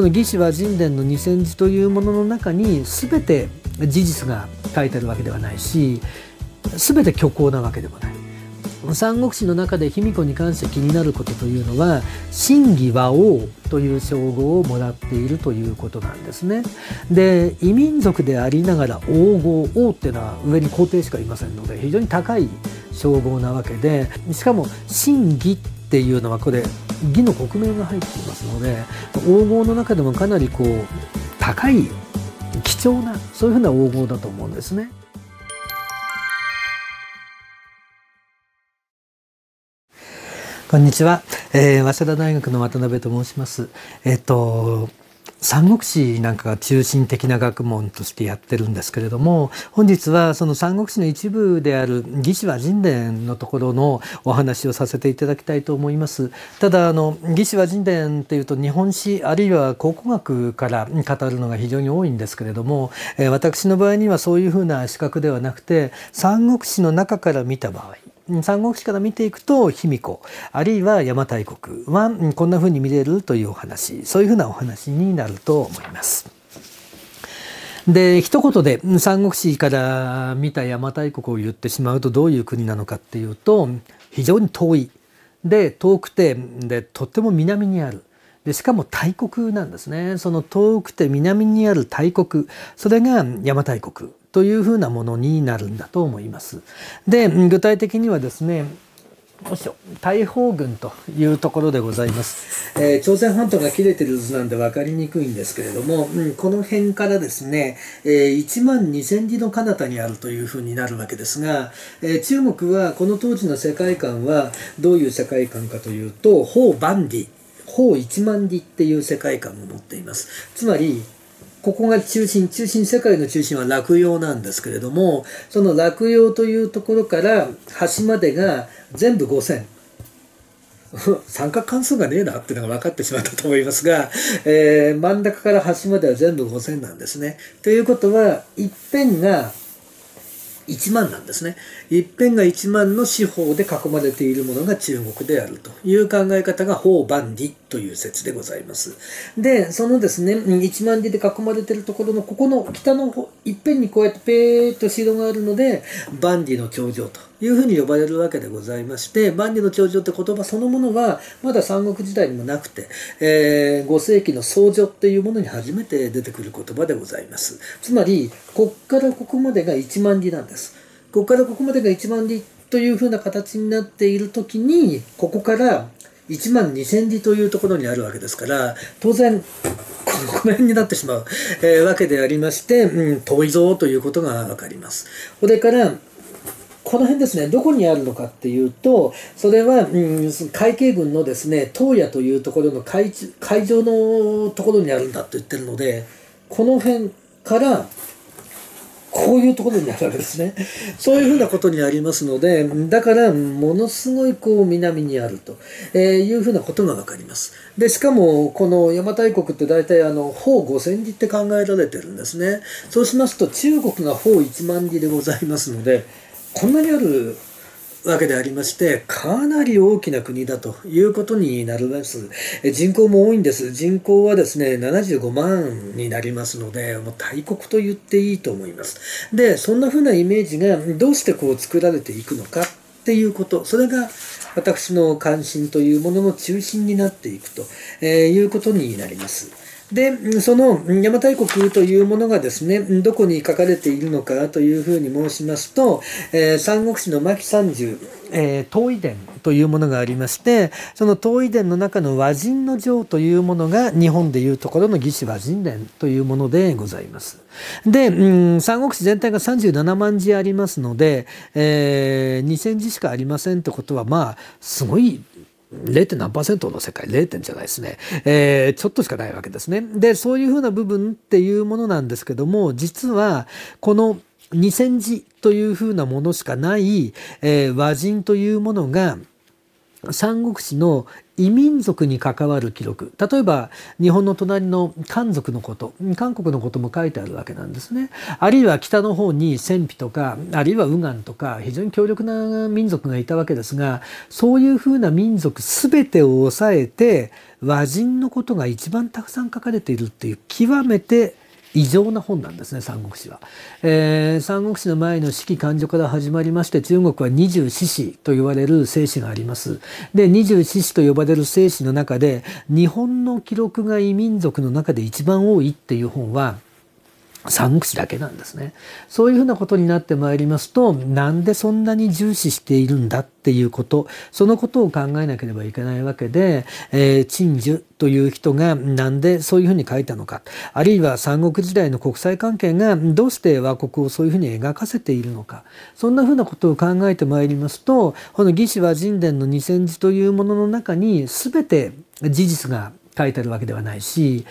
この「魏志倭人伝」の二千字というものの中に全て事実が書いてあるわけではないし全て虚構なわけでもない。三国志の中で卑弥呼に関して気になることというのは真偽和王という称号をもらっているということなんですね。で異民族でありながら王号王っていうのは上に皇帝しかいませんので非常に高い称号なわけでしかも真偽っていうのはこれ義の国名が入っていますので黄金の中でもかなりこう高い貴重なそういうふうな黄金だと思うんですね。こんにちは、えー、早稲田大学の渡辺と申します。えっ、ー、と三国志なんかが中心的な学問としてやってるんですけれども本日はその三国志の一部である「魏志倭人伝」のところのお話をさせていただきたいと思います。ただあの「魏志倭人伝」っていうと日本史あるいは考古学から語るのが非常に多いんですけれども、え、私の場合にはそういうふうな資格ではなくて三国志の中から見た場合三国志から見ていくと卑弥呼あるいは邪馬台国はこんなふうに見れるというお話そういうふうなお話になると思います。で一言で三国志から見た邪馬台国を言ってしまうとどういう国なのかっていうと非常に遠い。で遠くてでとっても南にある。でしかも大国なんですね。その遠くて南にある大国。それが邪馬台国。というふうなものになるんだと思います。で具体的にはですねよいしょ大砲軍というところでございます、えー、朝鮮半島が切れてる図なんで分かりにくいんですけれども、うん、この辺からですね、えー、1万2000里の彼方にあるというふうになるわけですが、えー、中国はこの当時の世界観はどういう世界観かというと法万里法1万里っていう世界観を持っていますつまりここが中心、中心、世界の中心は落葉なんですけれども、その落葉というところから端までが全部5000。三角関数がねえなっていうのが分かってしまったと思いますが、えー、真ん中から端までは全部5000なんですね。ということは、一辺が1万なんですね。一辺が1万の四方で囲まれているものが中国であるという考え方が法万里という説でございます。で、そのですね、1万里で囲まれているところのここの北の一辺にこうやってペーっと城があるので万里の頂上というふうに呼ばれるわけでございまして万里の長城って言葉そのものはまだ三国時代にもなくて、えー、5世紀の僧侶っていうものに初めて出てくる言葉でございますつまりこっからここまでが1万里なんですここからここまでが1万里というふうな形になっている時にここから1万2000里というところにあるわけですから当然この辺になってしまう、えー、わけでありまして、うん、遠いぞということが分かります。それからこの辺ですね、どこにあるのかっていうと、それは、うん、海警軍のですね、東野というところの海海上のところにあるんだと言ってるので、この辺からこういうところにあるわけですね。そういうふうなことになりますので、だからものすごいこう南にあるとえいうふうなことがわかります。で、しかもこの邪馬台国って大体あの、方5000里って考えられてるんですね。そうしますと中国が方1万里でございますので、こんなにあるわけでありましてかなり大きな国だということになります。人口も多いんです。人口はですね75万になりますのでもう大国と言っていいと思います。でそんな風なイメージがどうしてこう作られていくのかっていうこと。それが私の関心というものの中心になっていくということになります。で、その邪馬台国というものがですね、どこに書かれているのかというふうに申しますと、えー、三国志の牧三十、えー、東夷伝というものがありまして、その東夷伝の中の和人の城というものが日本でいうところの義士和人伝というものでございます。で、うん、三国志全体が37万字ありますので、えー、2000字しかありませんってことは、まあ、すごい 0. 何パーセントの世界0点じゃないですね、えー、ちょっとしかないわけですね。でそういうふうな部分っていうものなんですけども実はこの2000字というふうなものしかない、えー、和人というものが三国志の異民族に関わる記録。例えば日本の隣の漢族のこと。韓国のことも書いてあるわけなんですね。あるいは北の方に戦費とかあるいは右岸とか非常に強力な民族がいたわけですがそういうふうな民族全てを抑えて和人のことが一番たくさん書かれているっていう極めて異常な本なんですね三国志は、えー、三国志の前の四季漢序から始まりまして中国は二十四史と言われる聖史があります。で二十四史と呼ばれる聖史の中で日本の記録が異民族の中で一番多いっていう本は三国志だけなんですね。そういうふうなことになってまいりますと、なんでそんなに重視しているんだっていうこと、そのことを考えなければいけないわけで、えー、陳樹という人がなんでそういうふうに書いたのか、あるいは三国時代の国際関係がどうして倭国をそういうふうに描かせているのか、そんなふうなことを考えてまいりますと、この義士和人伝の二千字というものの中に全て事実が書いてあるわけではないし、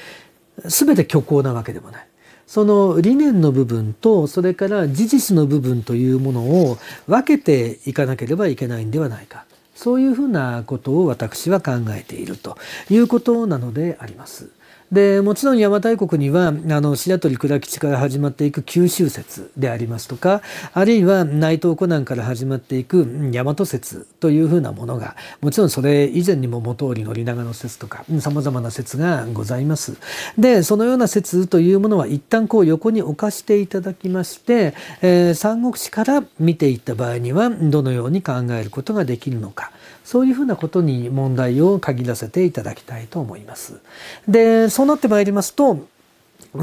全て虚構なわけでもない。その理念の部分とそれから事実の部分というものを分けていかなければいけないんではないかそういうふうなことを私は考えているということなのであります。でもちろん邪馬台国にはあの白鳥倉吉から始まっていく九州説でありますとかあるいは内藤湖南から始まっていく大和説というふうなものがもちろんそれ以前にも元織宣長の説とかさまざまな説がございます。でそのような説というものは一旦こう横に置かしていただきまして、えー、三国志から見ていった場合にはどのように考えることができるのか。そういうふうなことに問題を限らせていただきたいと思います。でそうなってまいりますと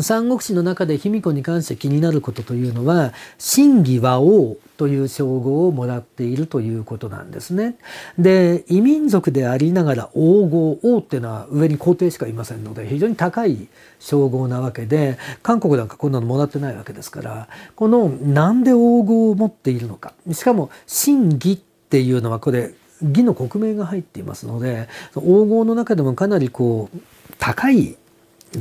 三国志の中で卑弥呼に関して気になることというのは真偽和王という称号をもらっているということなんですね。で異民族でありながら王号王っていうのは上に皇帝しかいませんので非常に高い称号なわけで韓国なんかこんなのもらってないわけですからこのなんで王号を持っているのかしかも真偽っていうのはこれ義の国名が入っていますので黄金の中でもかなりこう高い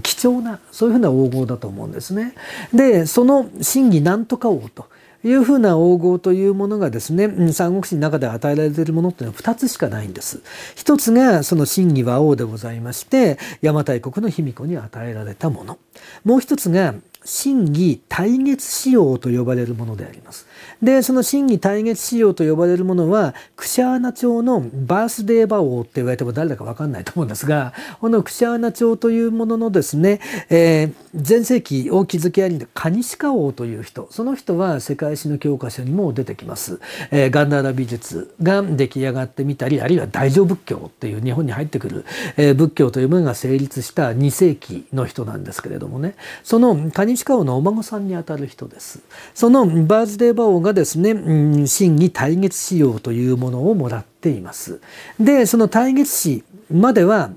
貴重なそういうふうな黄金だと思うんですね。でその真偽なんとか王というふうな黄金というものがですね三国志の中で与えられているものっていうのは2つしかないんです。一つがその真偽和王でございまして邪馬台国の卑弥呼に与えられたもの。もう一つが真偽対月仕様と呼ばれるものであります。で、その真偽対月仕様と呼ばれるものは、クシャーナ朝のバースデー馬王って言われても誰だかわかんないと思うんですが、このクシャーナ朝というもののですね、えー、前世紀を築き上げたカニシカ王という人、その人は世界史の教科書にも出てきます。えー、ガンダーラ美術が出来上がってみたり、あるいは大乗仏教っていう日本に入ってくる、えー、仏教というものが成立した2世紀の人なんですけれどもね、そのカニ西川のお孫さんにあたる人です。そのバーズデー馬王がですね、うん、真偽対月仕様というものをもらっています。で、その対月史までは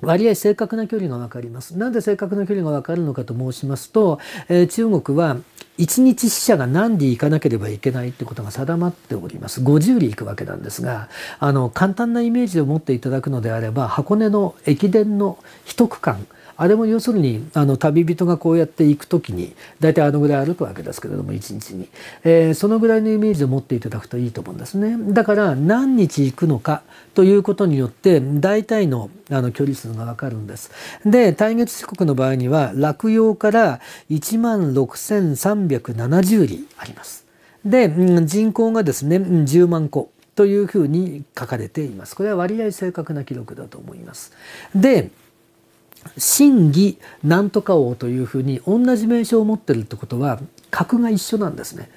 割合正確な距離が分かります。なんで正確な距離が分かるのかと申しますと、えー、中国は1日死者が何里行かなければいけないってことが定まっております。50里行くわけなんですが、あの、簡単なイメージを持っていただくのであれば、箱根の駅伝の一区間、あれも要するにあの旅人がこうやって行く時に大体あのぐらい歩くわけですけれども一日に、えー、そのぐらいのイメージを持っていただくといいと思うんですね。だから何日行くのかということによって大体のあの距離数がわかるんです。で大月四国の場合には落葉から1万6370里あります。で人口がですね10万個。というふうに書かれています。これは割合正確な記録だと思います。で真偽なんとか王というふうに同じ名称を持ってるってことは格が一緒なんですね。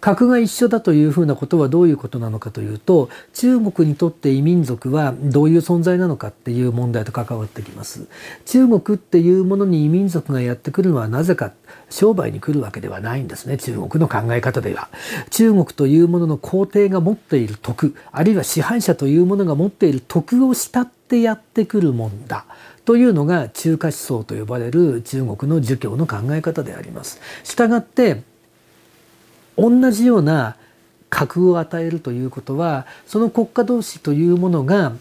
格が一緒だというふうなことはどういうことなのかというと中国にとって異民族はどういう存在なのかっていう問題と関わってきます。中国っていうものに異民族がやってくるのはなぜか商売に来るわけではないんですね中国の考え方では。中国というものの皇帝が持っている徳あるいは支配者というものが持っている徳を慕ってやってくるもんだ。というのが中華思想と呼ばれる中国の儒教の考え方であります。したがって同じような格を与えるということはその国家同士というものが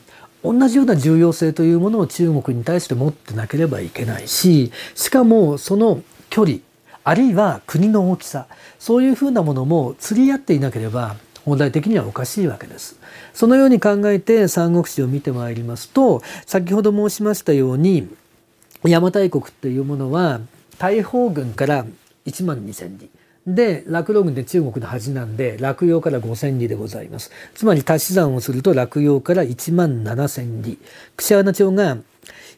同じような重要性というものを中国に対して持ってなければいけないししかもその距離あるいは国の大きさそういうふうなものも釣り合っていなければ本来的にはおかしいわけです。そのように考えて三国志を見てまいりますと先ほど申しましたように邪馬台国っていうものは大砲軍から1万2,000里。で落葉軍で中国の恥なんで落葉から5,000里でございます。つまり足し算をすると落葉から1万7,000里。櫛穴町が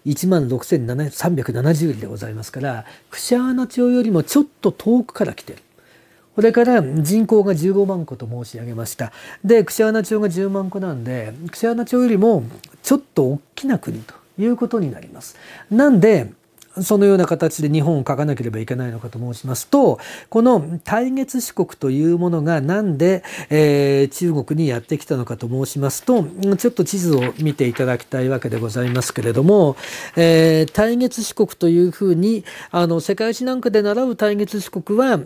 1万6,370里でございますから櫛穴町よりもちょっと遠くから来てる。これから人口が15万戸と申し上げました。で櫛穴町が10万戸なんで櫛穴町よりもちょっと大きな国ということになります。なんでそのような形で日本を書かなければいけないのかと申しますとこの対月四国というものが何で、えー、中国にやってきたのかと申しますとちょっと地図を見ていただきたいわけでございますけれども、えー、対月四国というふうにあの世界史なんかで習う対月四国は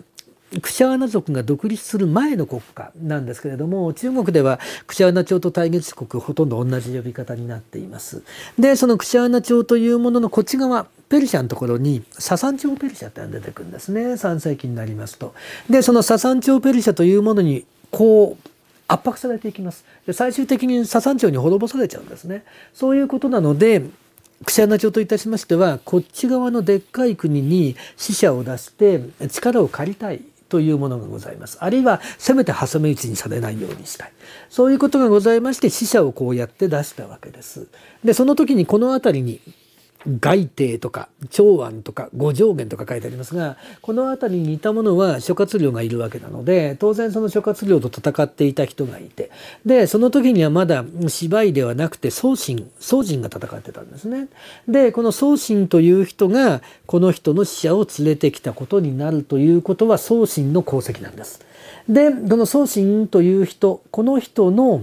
クシャワナ族が独立する前の国家なんですけれども中国ではクシャワナ朝と対月国ほとんど同じ呼び方になっています。でそのクシャワナ朝というもののこっち側ペルシャのところにササン朝ペルシャってのが出てくるんですね3世紀になりますと。でそのササン朝ペルシャというものにこう圧迫されていきますで最終的にササン朝に滅ぼされちゃうんですねそういうことなのでクシャナ朝といたしましてはこっち側のでっかい国に死者を出して力を借りたいというものがございます。あるいはせめて挟み撃ちにされないようにしたい。そういうことがございまして死者をこうやって出したわけです。でその時にこの辺りに外帝とか長安とか五条元とか書いてありますがこの辺りに似たものは諸葛亮がいるわけなので当然その諸葛亮と戦っていた人がいてでその時にはまだ芝居ではなくて宗信宗人が戦ってたんですね。でこの宗信という人がこの人の死者を連れてきたことになるということは宗信の功績なんです。でこの宗信という人この人の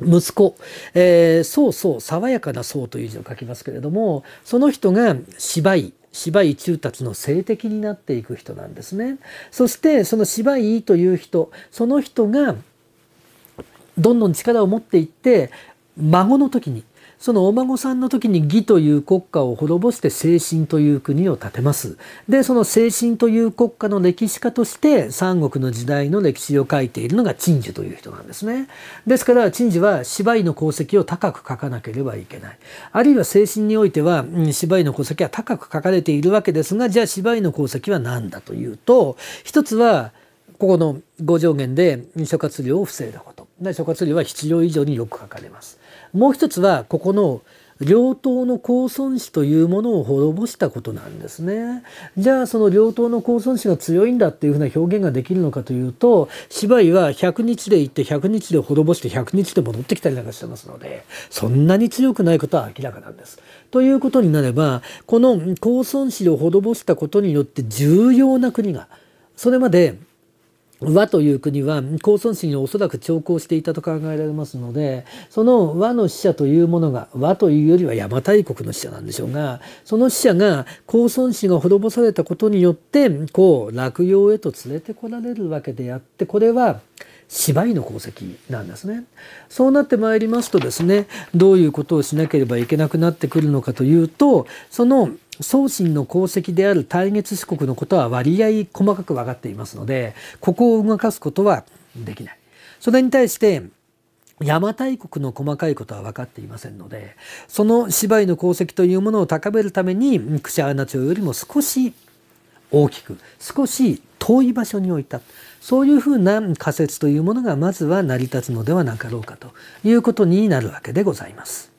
息子、えー、そうそう爽やかなそうという字を書きますけれどもその人が芝居芝居中達の性的になっていく人なんですね。そしてその芝居という人その人がどんどん力を持っていって孫の時にそのお孫さんの時に義という国家を滅ぼして精神という国を建てます。で、その精神という国家の歴史家として三国の時代の歴史を書いているのが陳寿という人なんですね。ですから陳寿は芝居の功績を高く書かなければいけない。あるいは精神においては、うん、芝居の功績は高く書かれているわけですが、じゃあ芝居の功績は何だというと、一つはここの五条元で諸葛亮を防いだこと。諸葛亮は必要以上によく書かれます。もう一つはここの両党の公孫氏というものを滅ぼしたことなんです。ね。じゃあその両党の公孫氏が強いんだっていうふうな表現ができるのかというと芝居は100日で行って100日で滅ぼして100日で戻ってきたりなんかしてます。のでそんなに強くないことは明らかなんです。ということになればこの公孫氏を滅ぼしたことによって重要な国がそれまで和という国は高孫子におそらく長考していたと考えられますのでその和の使者というものが和というよりは邪馬台国の使者なんでしょうがその使者が高孫子が滅ぼされたことによってこう落葉へと連れてこられるわけであってこれは芝居の功績なんですね。そうなってまいりますとですねどういうことをしなければいけなくなってくるのかというとその送信の功績である対月四国のことは割合細かく分かっていますのでここを動かすことはできない。それに対して邪馬台国の細かいことは分かっていませんのでその芝居の功績というものを高めるために櫛穴町よりも少し大きく少し遠い場所に置いたそういうふうな仮説というものがまずは成り立つのではなかろうかということになるわけでございます。